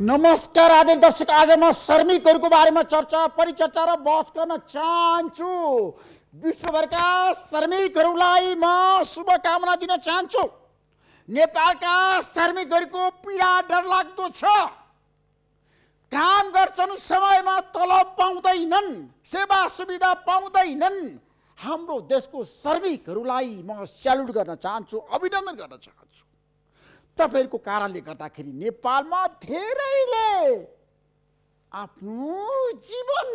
नमस्कार आदि दर्शक आज म श्रमिकहरूको बारेमा चर्चा परिचर्चा र बहस गर्न चाहन्छु। विश्वभरका श्रमिकहरूलाई म शुभकामना दिन चाहन्छु। नेपालका श्रमिकहरूको पीडा डरलाग्दो छ। काम गर्छन् समयमा तलब पाउँदैनन् सेवा सुविधा पाउँदैनन्। हाम्रो देशको श्रमिकहरूलाई म स्यालुट गर्न चाहन्छु अभिनन्दन गर्न चाहन्छु। तपाईँहरूको कारणले गर्दाखेरि नेपालमा धेरैले आफ्नो जीवन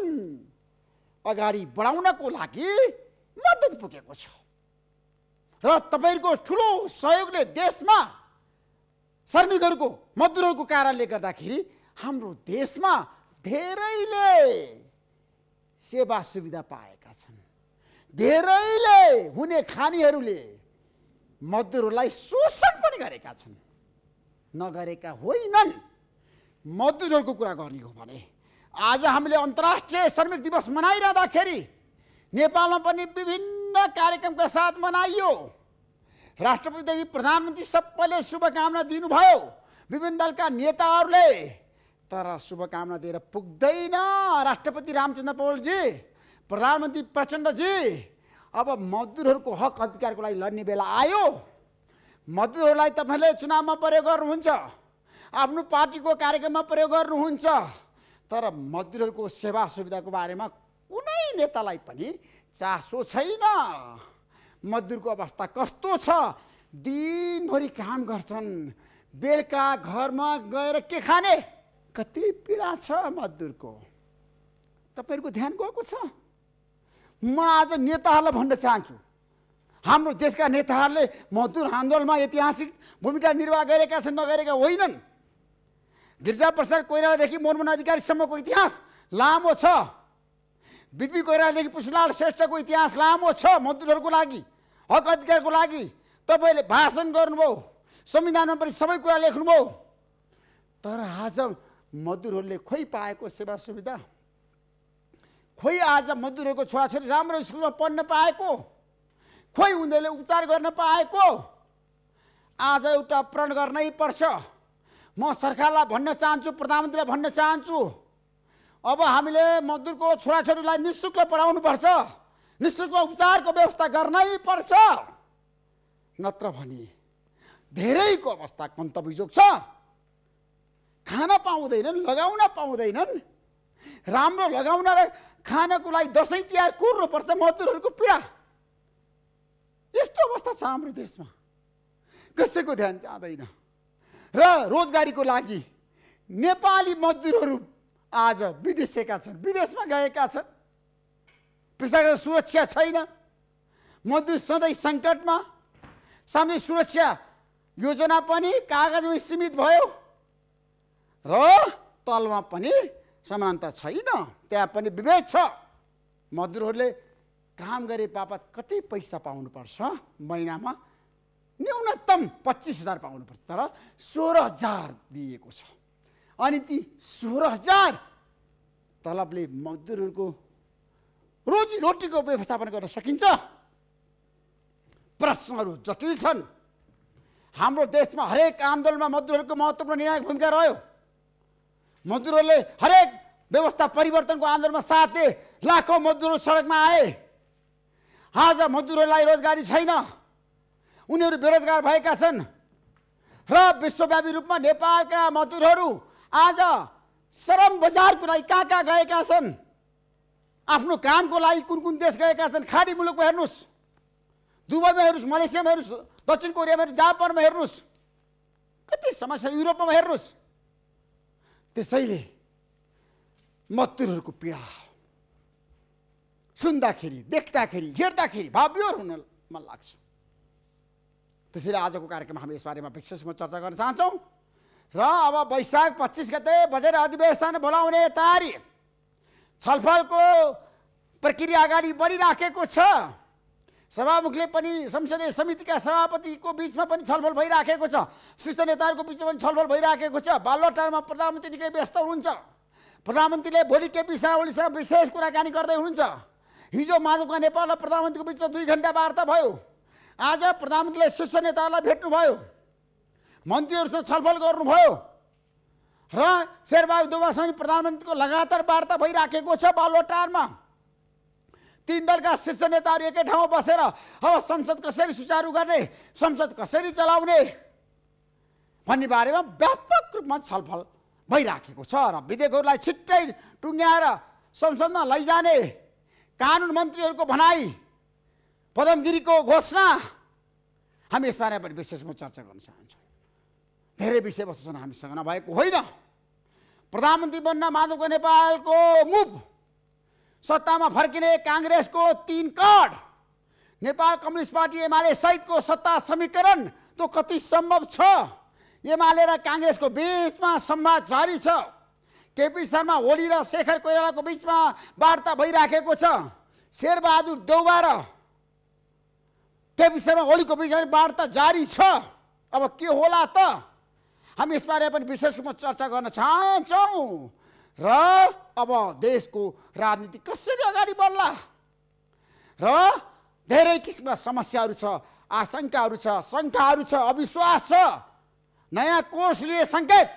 अगाडि बढाउनको लागि मद्दत पुगेको छ। र तपाईँहरूको ठुलो सहयोगले देशमा श्रमिकहरूको मजदुरहरूको कारणले गर्दाखेरि हाम्रो देशमा धेरैले सेवा सुविधा पाएका छन्। धेरैले हुने खानीहरूले मजदुरहरूलाई शोषण पनि गरेका छन्। नगरेका होइनन्। मजदुरहरूको कुरा गर्ने हो भने आज हामीले अन्तर्राष्ट्रिय श्रमिक दिवस मनाइरहँदाखेरि नेपालमा पनि विभिन्न कार्यक्रमका साथ मनाइयो। राष्ट्रपतिदेखि प्रधानमन्त्री सबैले शुभकामना दिनुभयो। विभिन्न दलका नेताहरूले तर शुभकामना दिएर पुग्दैन। राष्ट्रपति रामचन्द्र पौलजी प्रधानमन्त्री प्रचण्डजी अब मजदुरहरूको हक अधिकारको लागि लड्ने बेला आयो। मजदुरहरूलाई तपाईँले चुनावमा प्रयोग गर्नुहुन्छ आफ्नो पार्टीको कार्यक्रममा प्रयोग गर्नुहुन्छ तर मजदुरहरूको सेवा सुविधाको बारेमा कुनै नेतालाई पनि चासो छैन। मजदुरको अवस्था कस्तो छ? दिनभरि काम गर्छन् बेलुका घरमा गएर के खाने? कति पीडा छ मजदुरको। तपाईँहरूको ध्यान गएको छ? म आज नेताहरूलाई भन्न चाहन्छु। हाम्रो देशका नेताहरूले मजदुर आन्दोलनमा ऐतिहासिक भूमिका निर्वाह गरेका छन् नगरेका होइनन्। गिरिजाप्रसाद कोइरालादेखि मोहन अधिकारीसम्मको इतिहास लामो छ। बिपी कोइरालादेखि पुष्पलाल श्रेष्ठको इतिहास लामो छ मजदुरहरूको लागि हक अधिकारको लागि। तपाईँले भाषण गर्नुभयो संविधानमा पनि सबै कुरा लेख्नुभयो। तर आज मजदुरहरूले खोइ पाएको सेवा सुविधा? खोइ आज मजदुरहरूको छोराछोरी राम्रो स्कुलमा पढ्न पाएको? खोइ उनीहरूले उपचार गर्न पाएको? आज एउटा प्रण गर्नै पर्छ। म सरकारलाई भन्न चाहन्छु प्रधानमन्त्रीलाई भन्न चाहन्छु। अब हामीले मजदुरको छोराछोरीलाई नि शुल्क पढाउनुपर्छ नि शुल्क उपचारको व्यवस्था गर्नै पर्छ। नत्र भने धेरैको अवस्था कन्तबिजोग छ। खान पाउँदैनन् लगाउन पाउँदैनन्। राम्रो लगाउन र खानको लागि दसैँ तिहार कुर्नुपर्छ मजदुरहरूको पीडा। यस्तो अवस्था छ हाम्रो देशमा। कसैको ध्यान जाँदैन। र रोजगारीको लागि नेपाली मजदुरहरू आज विदेशेका छन् विदेशमा गएका छन्। पेसागत सुरक्षा छैन। मजदुर सधैँ सङ्कटमा। सामाजिक सुरक्षा योजना पनि कागजमै सीमित भयो। र तलमा पनि समानता छैन। त्यहाँ पनि विभेद छ। मजदुरहरूले काम गरे बापत कति पैसा पाउनुपर्छ? महिनामा न्यूनतम पच्चिस हजार पाउनुपर्छ तर सोह्र हजार दिएको छ। अनि ती सोह्र हजार तलबले मजदुरहरूको रोजीरोटीको व्यवस्थापन गर्न सकिन्छ। प्रश्नहरू जटिल छन्। हाम्रो देशमा हरेक आन्दोलनमा मजदुरहरूको महत्त्वपूर्ण निर्णायक भूमिका रह्यो। मजदुरहरूले हरेक व्यवस्था परिवर्तनको आन्दोलनमा साथ दिए लाखौँ मजदुरहरू सडकमा आए। आज मजदुरहरूलाई रोजगारी छैन। उनीहरू बेरोजगार भएका छन्। र विश्वव्यापी रूपमा नेपालका मजदुरहरू आज श्रम बजारको लागि कहाँ कहाँ गएका छन्? आफ्नो कामको लागि कुन कुन देश गएका छन्? खाडी मुलुकमा हेर्नुहोस्। दुबईमा हेर्नुहोस् मलेसियामा हेर्नुहोस् दक्षिण कोरियामा हेर्नुहोस् जापानमा हेर्नुहोस्। कति समस्या युरोपमा हेर्नुहोस्। त्यसैले मजदुरहरूको पीडा सुन्दाखेरि देख्दाखेरि हेर्दाखेरि भाव्योर हुन मन लाग्छ। त्यसैले आजको कार्यक्रममा हामी यस बारेमा विशेषमा चर्चा गर्न चाहन्छौँ। र अब वैशाख पच्चिस गते बजेट अधिवेशन बोलाउने तयारी छलफलको प्रक्रिया अगाडि बढिराखेको छ। सभामुखले पनि संसदीय समितिका सभापतिको बिचमा पनि छलफल भइराखेको छ। शीर्ष नेताहरूको बिचमा पनि छलफल भइराखेको छ। बालोटारमा प्रधानमन्त्री निकै व्यस्त हुनुहुन्छ। प्रधानमन्त्रीले भोलि केपी शर्मा ओलीसँग विशेष कुराकानी गर्दै हुनुहुन्छ। हिजो माधवका नेपाल र प्रधानमन्त्रीको बिचमा दुई घन्टा वार्ता भयो। आज प्रधानमन्त्रीले शीर्ष नेताहरूलाई भेट्नुभयो। मन्त्रीहरूसँग छलफल गर्नुभयो। र शेरबहादुर देवासँग प्रधानमन्त्रीको लगातार वार्ता भइराखेको छ बालोटारमा। तिन दलका शीर्ष नेताहरू एकै ठाउँमा बसेर अब संसद कसरी सुचारू गर्ने? संसद कसरी चलाउने? भन्ने बारेमा व्यापक रूपमा छलफल भइराखेको छ र विधेयकहरूलाई छिट्टै टुङ्ग्याएर संसदमा लैजाने। कानुन मन्त्रीहरूको भनाइ पदमगिरीको घोषणा हामी यसबारे पनि विशेष रूपमा चर्चा गर्न चाहन्छौँ। धेरै विषयवस्तु हामीसँग नभएको होइन। प्रधानमन्त्री बन्न माधव नेपालको मुभ सत्तामा फर्किने काङ्ग्रेसको तिन कड नेपाल कम्युनिस्ट पार्टी एमाले सहितको सत्ता समीकरण त्यो कति सम्भव छ? एमाले र काङ्ग्रेसको बिचमा संवाद जारी छ। केपी शर्मा ओली र शेखर कोइरालाको बिचमा वार्ता भइराखेको छ? शेरबहादुर देउबा र केपी शर्मा ओलीको बिचमा वार्ता जारी छ? अब के होला त? हामी यसबारे पनि विशेष रूपमा चर्चा गर्न चाहन्छौँ। र अब देशको राजनीति कसरी अगाडि बढ्ला? र धेरै किसिमका समस्याहरू छ आशङ्काहरू छ शङ्काहरू छ अविश्वास छ। नयाँ कोर्स लिए सङ्केत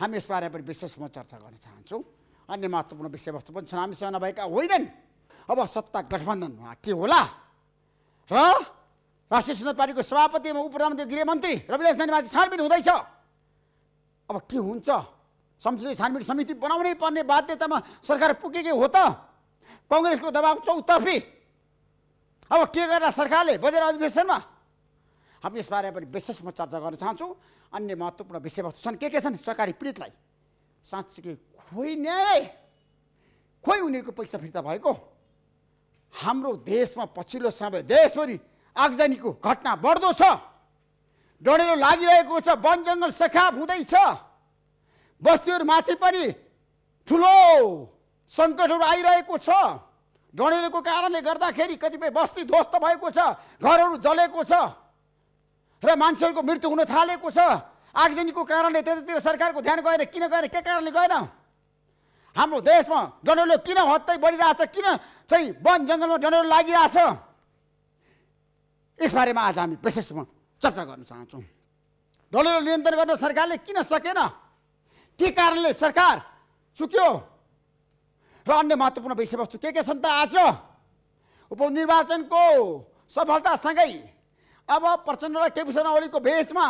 हामी यसबारे पनि विशेष चर्चा गर्न चाहन्छौँ। अन्य महत्त्वपूर्ण विषयवस्तु पनि छन्। हामीसँग नभएका होइनन्। अब सत्ता गठबन्धनमा के होला? र राष्ट्रिय स्वतन्त्र पार्टीको सभापति उप प्रधानमन्त्री गृहमन्त्री रवि छानबिन हुँदैछ। अब के हुन्छ? संसदीय छानबिन समिति बनाउनै पर्ने बाध्यतामा सरकार पुगेकै हो त। कङ्ग्रेसको दबाव चौतर्फी। अब के गर्ला सरकारले? बजेट अधिवेशनमा हामी यसबारे पनि विशेषमा चर्चा गर्न चाहन्छौँ। अन्य महत्त्वपूर्ण विषयवस्तु छन्। के के छन्? सरकारी पीडितलाई। साँच्चीकै खोइ न्याय! खोइ उनीहरूको पैसा फिर्ता भएको? हाम्रो देशमा पछिल्लो समय देशभरि आगजनीको घटना बढ्दो छ। डढेलो लागिरहेको छ। वन जङ्गल सखाप हुँदैछ। बस्तीहरूमाथि पनि ठुलो सङ्कटहरू आइरहेको छ। डढेलोको कारणले गर्दाखेरि कतिपय बस्ती ध्वस्त भएको छ। घरहरू जलेको छ। र मान्छेहरूको मृत्यु हुन थालेको छ। आगजनीको कारणले त्यतातिर सरकारको ध्यान गएन किन गएन के कारणले गएन? हाम्रो देशमा डडेलो किन हत्तै बढिरहेछ किन चाहिँ वन जङ्गलमा डडेलो लागिरहेछ? यसबारेमा आज हामी विशेषमा चर्चा गर्न चाहन्छौँ। डडेलो नियन्त्रण गर्न सरकारले किन सकेन? के कारणले सरकार चुक्यो? र अन्य महत्त्वपूर्ण विषयवस्तु के के छन् त आज? उपनिर्वाचनको सफलतासँगै अब प्रचण्ड र केपी शर्मा ओलीको भेषमा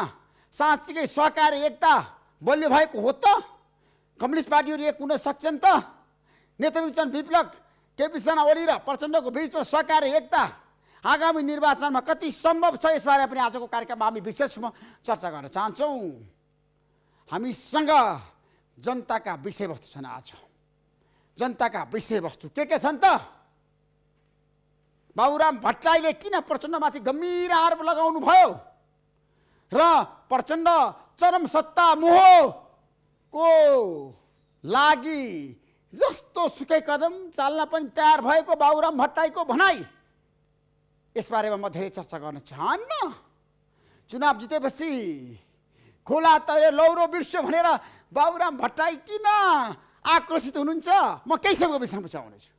साँच्चीकै सहकारी एकता बलियो भएको हो त? कम्युनिस्ट पार्टीहरू एक हुन सक्छन् त? नेतृत्व विप्लव केपी शर्मा ओली र प्रचण्डको बिचमा सहकारी एकता आगामी निर्वाचनमा कति सम्भव छ यसबारे पनि आजको कार्यक्रममा हामी विशेष चर्चा गर्न चाहन्छौँ। हामीसँग जनताका विषयवस्तु छन् आज। जनताका विषयवस्तु के के छन् त? बाबुराम भट्टराईले किन प्रचण्डमाथि गम्भीर आरोप लगाउनु भयो? र प्रचण्ड चरम सत्ता मोहको लागि जस्तो सुकै कदम चाल्न पनि तयार भएको बाबुराम भट्टराईको भनाइ यसबारेमा म धेरै चर्चा गर्न चाहन्न। चुनाव जितेपछि खोला तैर लौरो बिर्स्यो भनेर बाबुराम भट्टराई किन आक्रोशित हुनुहुन्छ? म केही सबको विषयमा बुझाउनेछु।